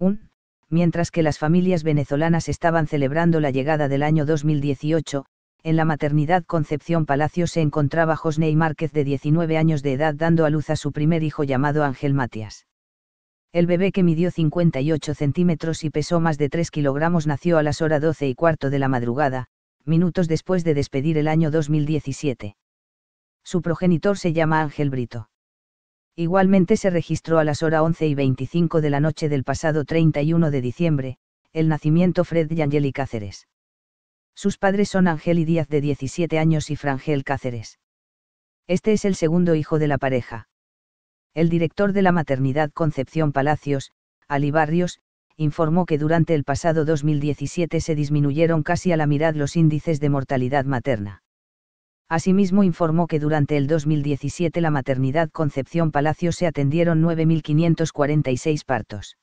Un, mientras que las familias venezolanas estaban celebrando la llegada del año 2018, en la maternidad Concepción Palacio se encontraba Josney Márquez de 19 años de edad dando a luz a su primer hijo llamado Ángel Matias. El bebé que midió 58 centímetros y pesó más de 3 kilogramos nació a las horas 12 y cuarto de la madrugada, minutos después de despedir el año 2017. Su progenitor se llama Ángel Brito. Igualmente se registró a las horas 11 y 25 de la noche del pasado 31 de diciembre, el nacimiento Fred y Angeli Cáceres. Sus padres son Angeli Díaz de 17 años y Frangel Cáceres. Este es el segundo hijo de la pareja. El director de la maternidad Concepción Palacios, Ali Barrios, informó que durante el pasado 2017 se disminuyeron casi a la mitad los índices de mortalidad materna. Asimismo informó que durante el 2017 la maternidad Concepción Palacios se atendieron 9.546 partos.